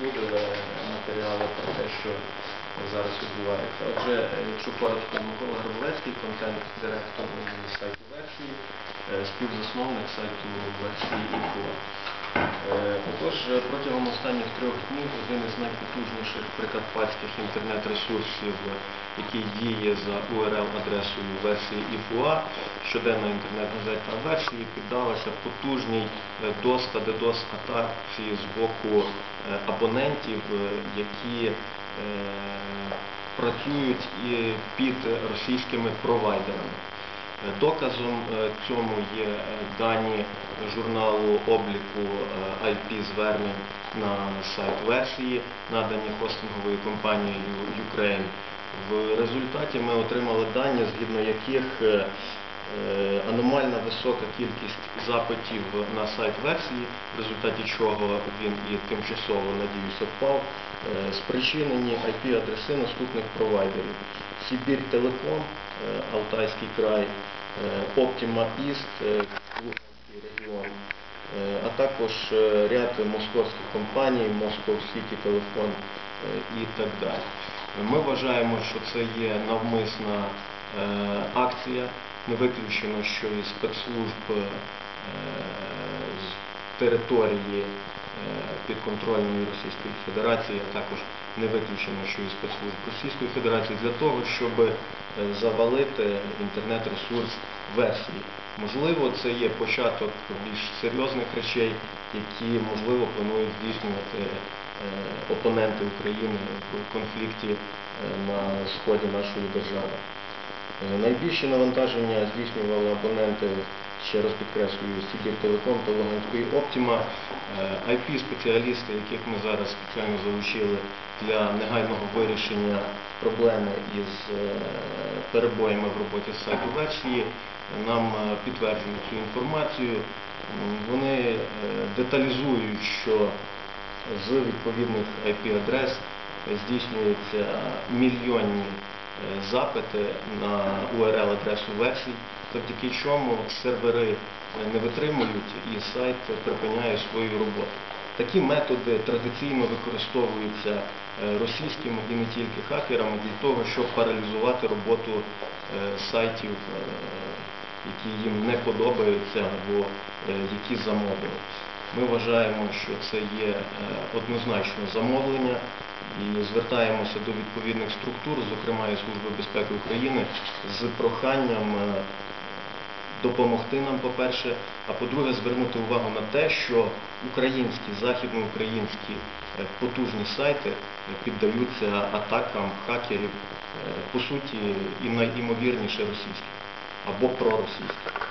розповсюдили матеріали про те, що зараз відбувається. Отже, якщо коротко, Микола Грабовецький, контент-директор сайту версії, е, співзасновник сайту версії «Інфо». Отож, е, протягом останніх трьох днів один із найпотужніших прикарпатських інтернет-ресурсів, е, який діє за URL-адресою версії ІФУА, щоденна інтернет-газета версії, піддалася потужній DOS та DDoS атаці з боку е, абонентів, які працюють під російськими провайдерами. Е, Доказом е, цьому є е, дані журналу обліку е, IP-звернень на сайт версії, надані хостинговою компанією Ukraine. В результаті ми отримали дані, згідно яких е, е, висока кількість запитів на сайт версії, в результаті чого він і тимчасово, надіюся, впав, е, спричинені IP-адреси наступних провайдерів. Сибір Телеком, е, Алтайський край, East, е, Луганський регіон, а також ряд московських компаній, City Telephone е, і так далі. Ми вважаємо, що це є навмисна акція. Не виключено, що і спецслужб е, з території е, підконтрольної Російської Федерації, а також не виключено, що і спецслужб Російської Федерації для того, щоб е, завалити інтернет-ресурс версії. Можливо, це є початок більш серйозних речей, які можливо планують здійснювати опоненти України в конфлікті на сході нашої держави. Е, Найбільші навантаження здійснювали абоненти, ще раз підкреслюю, Сибір Телеком та Луганської Оптіма. IP-спеціалісти, яких ми зараз спеціально залучили для негайного вирішення проблеми із е, перебоями в роботі сайту версії, нам е, підтверджують цю інформацію. Вони е, деталізують, що з відповідних IP-адрес здійснюються мільйонні е, запити на URL-адресу версій, завдяки чому сервери е, не витримують і сайт припиняє свою роботу. Такі методи традиційно використовуються е, російськими і не тільки хакерами для того, щоб паралізувати роботу е, сайтів, е, які їм не подобаються або е, які замовили. Ми вважаємо, що це є е, однозначно замовлення звертаємося до відповідних структур, зокрема і Служби безпеки України, з проханням е, допомогти нам, по-перше, а по-друге, звернути увагу на те, що українські, західноукраїнські е, потужні сайти е, піддаються атакам хакерів, по суті, і найімовірніше російських або проросійських.